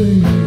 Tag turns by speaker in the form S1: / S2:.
S1: things